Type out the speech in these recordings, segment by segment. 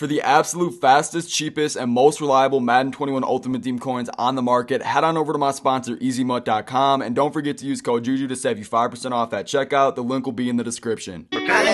For the absolute fastest, cheapest, and most reliable Madden 21 Ultimate Team coins on the market, head on over to my sponsor, EZMut.com, and don't forget to use code JUJU to save you 5% off at checkout. The link will be in the description.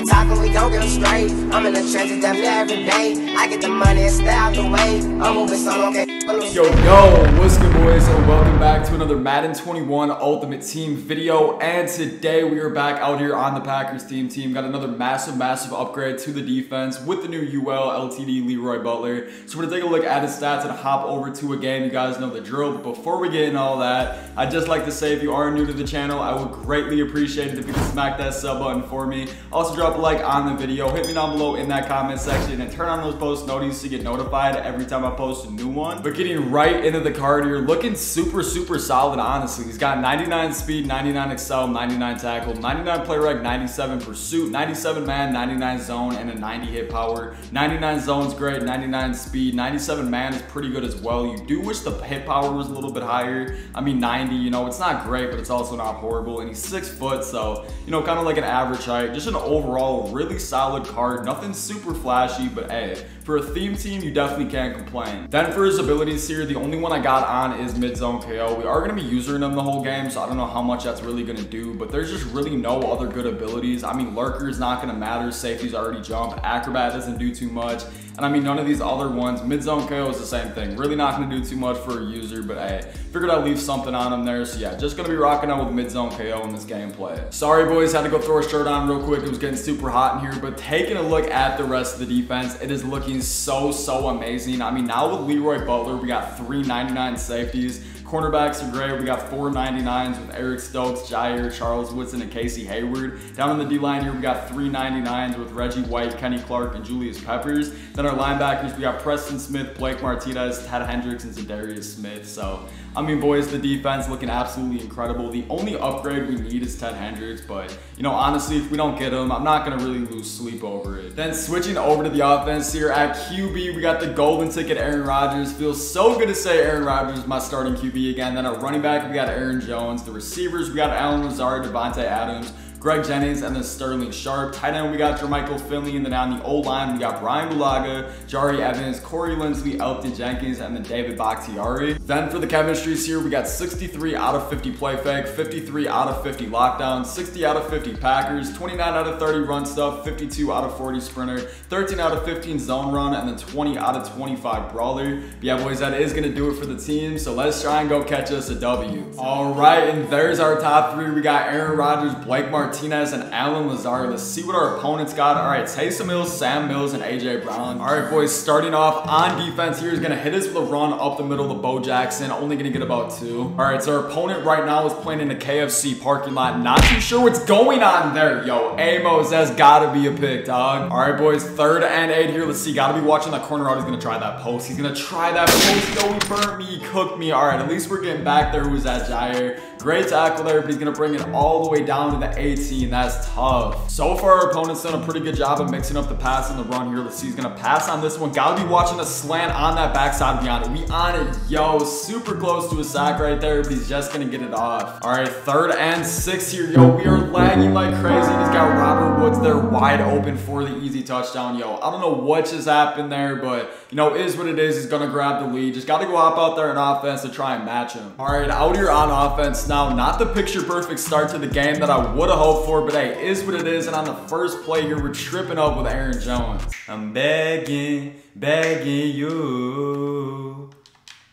Talking, we gon' get them straight. I'm in the trenches damn near every day. I get the money and stay out the way. I'm moving solo, okay? Yo, yo, what's good, boys, and welcome back to another Madden 21 Ultimate Team video. And today we are back out here on the Packers team. Team got another massive, massive upgrade to the defense with the new UL LTD Leroy Butler. So we're gonna take a look at his stats and hop over to a game. You guys know the drill. But before we get into all that, I'd just like to say if you are new to the channel, I would greatly appreciate it if you could smack that sub button for me. Also drop a like on the video, hit me down below in that comment section, and turn on those post notifications to get notified every time I post a new one. But getting right into the card here, looking super, super solid, honestly. He's got 99 speed, 99 excel, 99 tackle, 99 play rec, 97 pursuit, 97 man, 99 zone, and a 90 hit power. 99 zone's great, 99 speed, 97 man is pretty good as well. You do wish the hit power was a little bit higher. I mean, 90, you know, it's not great, but it's also not horrible. And he's six foot, so, you know, kind of like an average height. Just an overall really solid card. Nothing super flashy, but hey, for a theme team, you definitely can't complain. Then for his abilities here, the only one I got on is mid-zone KO. We are going to be using him the whole game, so I don't know how much that's really going to do, but there's just really no other good abilities. I mean, Lurker's not going to matter. Safety's already jump. Acrobat doesn't do too much. And I mean, none of these other ones, mid-zone KO is the same thing. Really not gonna do too much for a user, but hey, figured I'd leave something on him there. So yeah, just gonna be rocking out with mid-zone KO in this gameplay. Sorry boys, had to go throw a shirt on real quick. It was getting super hot in here, but taking a look at the rest of the defense, it is looking so, so amazing. I mean, now with Leroy Butler, we got 399 safeties. Cornerbacks are great. We got 499s with Eric Stokes, Jaire, Charles Woodson, and Casey Hayward. Down on the D-line here, we got 399s with Reggie White, Kenny Clark, and Julius Peppers. Then our linebackers, we got Preston Smith, Blake Martinez, Ted Hendricks, and Za'Darius Smith. So, I mean, boys, the defense looking absolutely incredible. The only upgrade we need is Ted Hendricks, but, you know, honestly, if we don't get him, I'm not going to really lose sleep over it. Then switching over to the offense here at QB, we got the golden ticket Aaron Rodgers. Feels so good to say Aaron Rodgers is my starting QB again. Then our running back, we got Aaron Jones. The receivers, we got Allen Lazard, Davante Adams. Greg Jennings, and then Sterling Sharpe. Tight end, we got Jermichael Finley, and then on the O-line, we got Brian Bulaga, Jahri Evans, Corey Linsley, Elgton Jenkins, and then David Bakhtiari. Then for the chemistries here, we got 63 out of 50 play fake, 53 out of 50 lockdown, 60 out of 50 Packers, 29 out of 30 run stuff, 52 out of 40 sprinter, 13 out of 15 zone run, and then 20 out of 25 brawler. But yeah, boys, that is gonna do it for the team, so let's try and go catch us a W. All right, and there's our top three. We got Aaron Rodgers, Blake Martinez, Martinez and Allen Lazard. Let's see what our opponents got. All right, Taysom Mills, Sam Mills, and AJ Brown. All right, boys, starting off on defense here is gonna hit us with a run up the middle of Bo Jackson. Only gonna get about two. All right, so our opponent right now is playing in the KFC parking lot. Not too sure what's going on there. Yo, Amos, that's gotta be a pick, dog. All right, boys, third and eight here. Let's see, gotta be watching that corner out. He's gonna try that post. He's gonna try that post. Yo, he burnt me, he cooked me. All right, at least we're getting back there. Who's that, Jaire? Great tackle there, but he's gonna bring it all the way down to the 18. That's tough. So far, our opponent's done a pretty good job of mixing up the pass and the run here. Let's see, he's gonna pass on this one. Gotta be watching a slant on that backside beyond it. We on it. Yo, super close to a sack right there, but he's just gonna get it off. All right, third and six here. Yo, we are lagging like crazy. He's got Robert Woods there wide open for the easy touchdown. Yo, I don't know what just happened there, but, you know, is what it is. He's gonna grab the lead. Just gotta go up out there in offense to try and match him. All right, out here on offense now. Not the picture perfect start to the game that I would have hoped for, but hey, is what it is. And on the first play here, we're tripping up with Aaron Jones. I'm begging, begging you.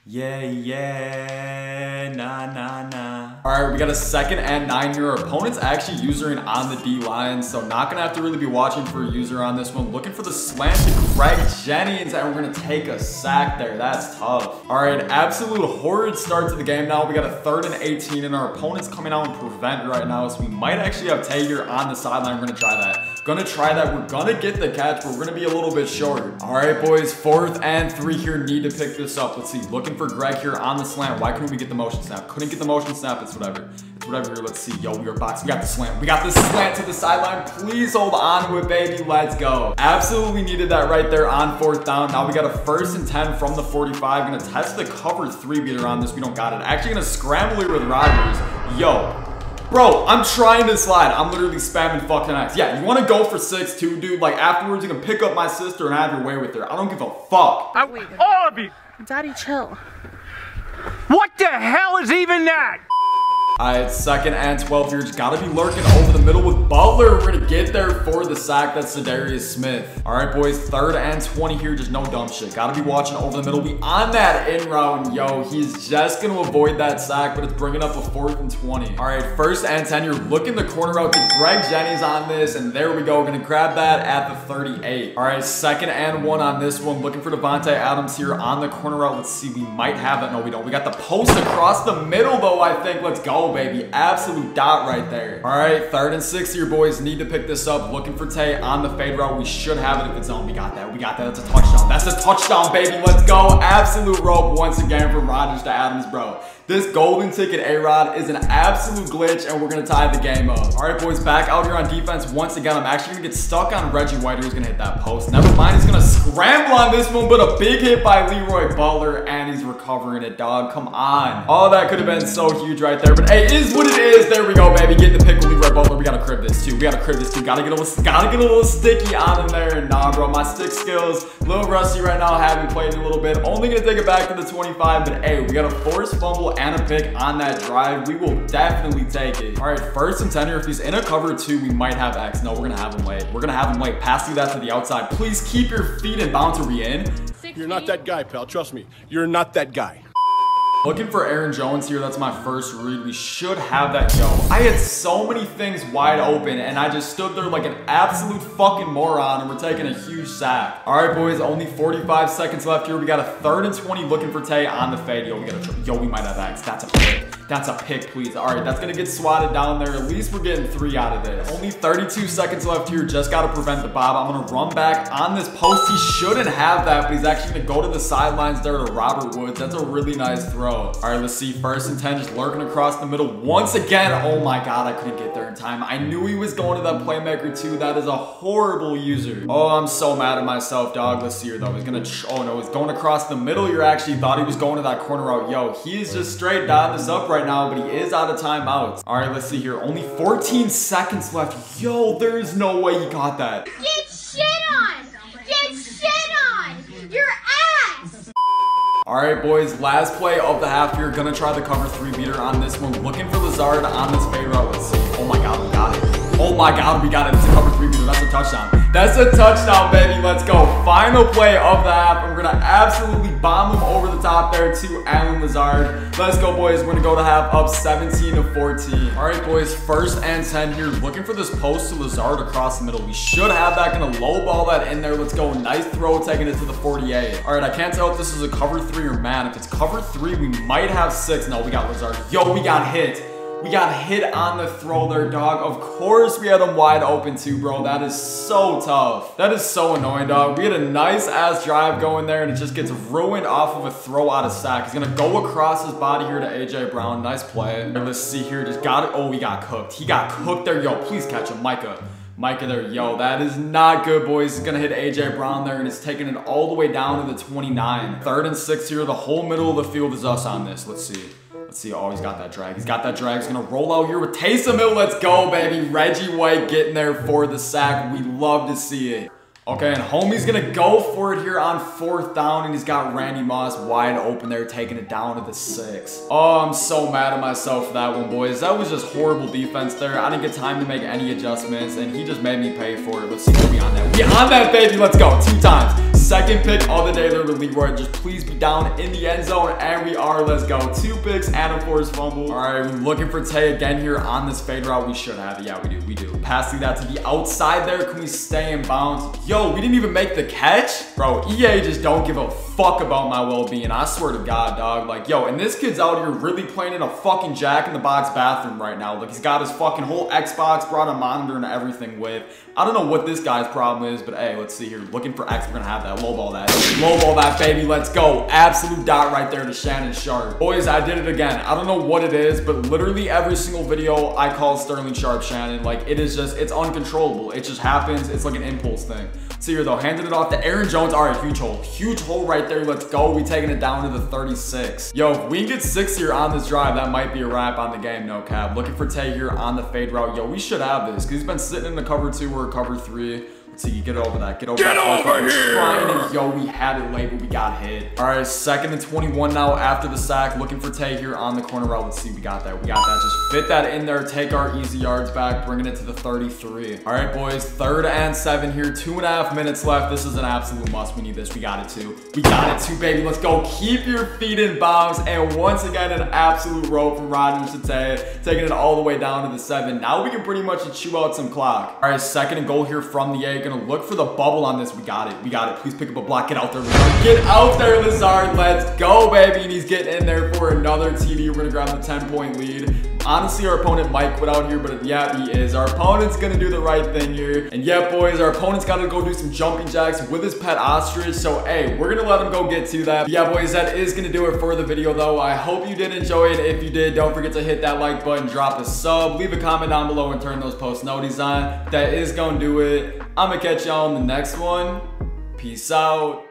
Yeah, yeah, nah, nah, nah. All right, we got a second and nine here. Our opponent's actually usering on the D-line, so not gonna have to really be watching for a user on this one. Looking for the slant to Greg Jennings, and we're gonna take a sack there. That's tough. All right, absolute horrid start to the game now. We got a third and 18, and our opponent's coming out and prevent right now, so we might actually have Tager on the sideline. We're gonna try that. Gonna try that. We're gonna get the catch, but we're gonna be a little bit short. All right, boys, fourth and three here. Need to pick this up. Let's see. Looking for Greg here on the slant. Why couldn't we get the motion snap? Couldn't get the motion snap. It's whatever. It's whatever here. Let's see. Yo, we are box. We got the slant. We got the slant to the sideline. Please hold on to it, baby. Let's go. Absolutely needed that right there on fourth down. Now we got a first and 10 from the 45. Gonna test the cover three beater on this. We don't got it. Actually gonna scramble here with Rodgers. Yo, Bro, I'm trying to slide. I'm literally spamming fucking X. Yeah, you want to go for six too, dude? Like, afterwards, you can pick up my sister and have your way with her. I don't give a fuck. I, all of you. Daddy, chill. What the hell is even that? Alright, second and 12 here. Just gotta be lurking over the middle with Butler. We're gonna get there for the sack. That's Za'Darius Smith. Alright, boys. Third and 20 here. Just no dumb shit. Gotta be watching over the middle. We on that in round. Yo, he's just gonna avoid that sack, but it's bringing up a fourth and 20. Alright, first and 10. You're looking the corner out to Greg Jennings on this, and there we go. We're Gonna grab that at the 38. Alright, second and one on this one. Looking for Davante Adams here on the corner route. Let's see. We might have it. No, we don't. We got the post across the middle, though, I think. Let's go baby. Absolute dot right there. All right, third and six here, boys. Need to pick this up. Looking for Tay on the fade route. We should have it if it's on. We got that. We got that. That's a touchdown. That's a touchdown, baby. Let's go. Absolute rope once again from Rodgers to Adams, bro. This golden ticket A-Rod is an absolute glitch, and we're going to tie the game up. All right, boys, back out here on defense once again. I'm actually going to get stuck on Reggie White, who's going to hit that post. Never mind, he's going to scramble on this one, but a big hit by Leroy Butler, and he's recovering it, dog. Come on. All that could have been so huge right there, but hey, is what it is. There we go, baby. Get the pick with Leroy Butler. We got to crib this, too. We got to crib this, too. Got to get a little, gotta get a little sticky on him there. Nah, bro, my stick skills, a little rusty right now. Haven't played in a little bit. Only going to take it back to the 25, but hey, we got a forced fumble and a pick on that drive, we will definitely take it. All right, first and 10 here. If he's in a cover two, we might have X. No, we're going to have him wait. We're going to have him wait. Pass you that to the outside. Please keep your feet in bounds to be in. You're not that guy, pal. Trust me. You're not that guy. Looking for Aaron Jones here. That's my first read. We should have that go. I had so many things wide open, and I just stood there like an absolute fucking moron, and we're taking a huge sack. All right, boys, only 45 seconds left here. We got a third and 20 looking for Tay on the fade. Yo, we got a, yo, we might have X. That's a pick. That's a pick, please. All right, that's gonna get swatted down there. At least we're getting three out of this. Only 32 seconds left here. Just gotta prevent the bob. I'm gonna run back on this post. He shouldn't have that, but he's actually gonna go to the sidelines there to Robert Woods. That's a really nice throw. All right, let's see. First and 10, just lurking across the middle once again. Oh my God, I couldn't get there in time. I knew he was going to that playmaker too. That is a horrible user. Oh, I'm so mad at myself, dog. Let's see here though. He's gonna, oh no, he's going across the middle. You actually thought he was going to that corner out. Yo, he is just straight dotting this up right now, but he is out of timeouts. All right, let's see here. Only 14 seconds left. Yo, there's no way he got that. Get shit on! Get shit on! Your ass! All right, boys, last play of the half here. Gonna try the cover three beater on this one. Looking for Lazard on this fade route. Let's see. Oh my God, we got it. Oh my God, we got it. It's a cover three beater. That's a touchdown. That's a touchdown, baby. Let's go. Final play of the half. And we're gonna absolutely bomb him over the top there to Allen Lazard. Let's go, boys. We're gonna go to half up 17 to 14. All right, boys, first and 10 here. Looking for this post to Lazard across the middle. We should have that. Gonna low ball that in there. Let's go. Nice throw, taking it to the 48. All right, I can't tell if this is a cover three or man. If it's cover three, we might have six. No, we got Lazard. Yo, we got hit. We got hit on the throw there, dog. Of course we had him wide open too, bro. That is so tough. That is so annoying, dog. We had a nice ass drive going there and it just gets ruined off of a throw out of sack. He's gonna go across his body here to AJ Brown. Nice play. Let's see here. Just got it. Oh, we got cooked. He got cooked there. Yo, please catch him, Micah. Micah there, yo, that is not good, boys. He's gonna hit AJ Brown there, and it's taking it all the way down to the 29. Third and six here. The whole middle of the field is us on this. Let's see. See. He's got that drag. He's got that drag. He's going to roll out here with Taysom Hill. Let's go, baby. Reggie White getting there for the sack. We love to see it. Okay, and homie's gonna go for it here on fourth down, and he's got Randy Moss wide open there, taking it down to the six. Oh, I'm so mad at myself for that one, boys. That was just horrible defense there. I didn't get time to make any adjustments, and he just made me pay for it. Let's see, we on that. We on that, baby. Let's go. Two times. Second pick of the day with Leroy. Just please be down in the end zone, and we are. Let's go. Two picks and a forced fumble. All right, we're looking for Tay again here on this fade route. We should have it. Yeah, we do. We do. Passing that to the outside there. Can we stay in bounds? Yo, we didn't even make the catch? Bro, EA just don't give a fuck about my well-being. I swear to God, dog. Like, yo, and this kid's out here really playing in a fucking Jack in the Box bathroom right now. Like, he's got his fucking whole Xbox, brought a monitor and everything with. I don't know what this guy's problem is, but hey, let's see here. Looking for X, we're gonna have that. Lowball that. Lowball that, baby. Let's go. Absolute dot right there to Shannon Sharpe. Boys, I did it again. I don't know what it is, but literally every single video I call Sterling Sharpe Shannon. Like, it is just, it's uncontrollable. It just happens. It's like an impulse thing. Here though, handed it off to Aaron Jones. All right, huge hole. Huge hole right there. Let's go. We taking it down to the 36. Yo, if we can get six here on this drive, that might be a wrap on the game, no cap. Looking for Tay here on the fade route. Yo, we should have this because he's been sitting in the cover two or a cover three. Let's see, get over that. Get over Get that. over here! Trying to, yo, we had it late, but we got hit. All right, second and 21 now after the sack. Looking for Tay here on the corner route. Let's see, we got that. We got that. Just fit that in there. Take our easy yards back, bringing it to the 33. All right, boys, third and seven here. Two and a half minutes left. This is an absolute must. We need this. We got it too. We got it too, baby. Let's go. Keep your feet in bounds. And once again, an absolute rope from Rodgers to Tay, taking it all the way down to the seven. Now we can pretty much chew out some clock. All right, second and goal here from the eight. Gonna look for the bubble on this. We got it. We got it. Please pick up a block. Get out there, Lazard. Get out there, Lazard. Let's go, baby. And he's getting in there for another TD. We're gonna grab the 10 point lead. Honestly, our opponent might quit out here, but yeah, he is. Our opponent's gonna do the right thing here. And yeah, boys, our opponent's gotta go do some jumping jacks with his pet ostrich. So, hey, we're gonna let him go get to that. But yeah, boys, that is gonna do it for the video, though. I hope you did enjoy it. If you did, don't forget to hit that like button, drop a sub, leave a comment down below, and turn those post notices on. That is gonna do it. I'm gonna catch y'all on the next one. Peace out.